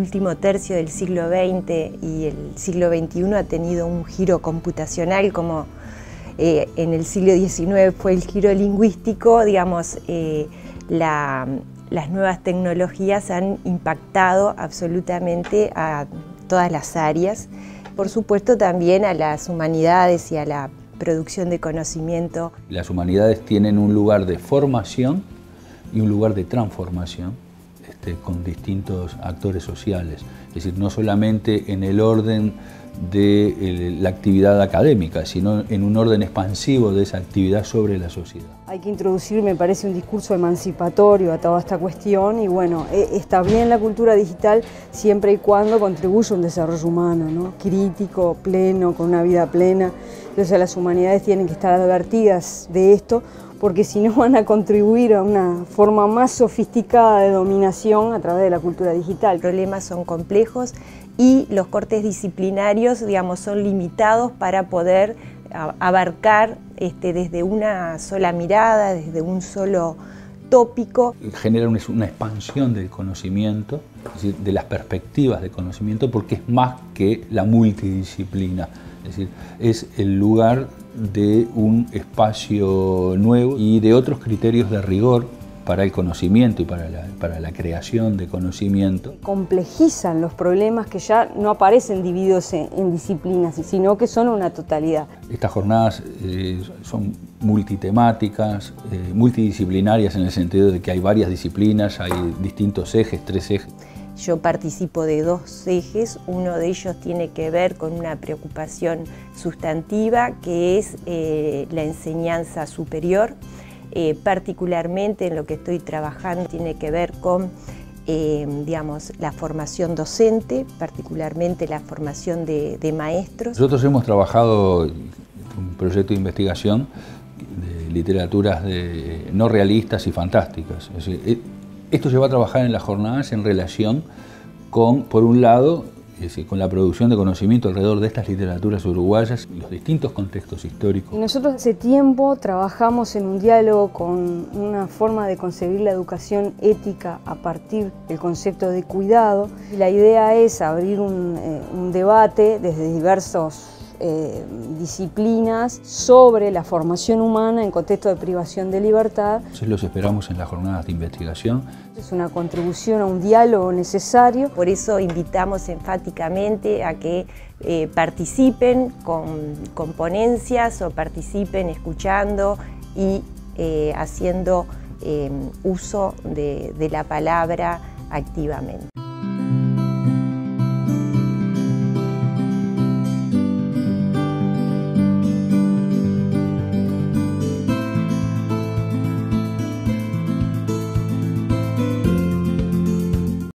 último tercio del siglo XX y el siglo XXI ha tenido un giro computacional como eh, en el siglo XIX fue el giro lingüístico, digamos, eh, las nuevas tecnologías han impactado absolutamente a todas las áreas, por supuesto también a las humanidades y a la producción de conocimiento. Las humanidades tienen un lugar de formación y un lugar de transformación este, con distintos actores sociales. Es decir, no solamente en el orden de la actividad académica, sino en un orden expansivo de esa actividad sobre la sociedad. Hay que introducir, me parece, un discurso emancipatorio a toda esta cuestión y bueno, e, está bien la cultura digital siempre y cuando contribuya a un desarrollo humano, ¿no? crítico, pleno, con una vida plena. Entonces las humanidades tienen que estar advertidas de esto porque si no van a contribuir a una forma más sofisticada de dominación a través de la cultura digital. Los problemas son complejos y los cortes disciplinarios, digamos, son limitados para poder abarcar este, desde una sola mirada, desde un solo tópico. Genera una expansión del conocimiento, de las perspectivas de conocimiento, porque es más que la multidisciplina. Es decir, es el lugar de un espacio nuevo y de otros criterios de rigor para el conocimiento y para la, para la creación de conocimiento. Complejizan los problemas que ya no aparecen divididos en, disciplinas, sino que son una totalidad. Estas jornadas eh, son multitemáticas, eh, multidisciplinarias en el sentido de que hay varias disciplinas, hay distintos ejes, tres ejes. Yo participo de dos ejes, uno de ellos tiene que ver con una preocupación sustantiva que es eh, la enseñanza superior, eh, particularmente en lo que estoy trabajando tiene que ver con eh, digamos, la formación docente, particularmente la formación de, maestros. Nosotros hemos trabajado un proyecto de investigación de literaturas no realistas y fantásticas. Esto se va a trabajar en las jornadas en relación con, por un lado, con la producción de conocimiento alrededor de estas literaturas uruguayas y los distintos contextos históricos. Nosotros hace tiempo trabajamos en un diálogo con una forma de concebir la educación ética a partir del concepto de cuidado. la idea es abrir un, eh, un debate desde diversos eh, disciplinas sobre la formación humana en contexto de privación de libertad. Entonces los esperamos en las jornadas de investigación. Es una contribución a un diálogo necesario. Por eso invitamos enfáticamente a que eh, participen con, ponencias o participen escuchando y eh, haciendo uso de la palabra activamente.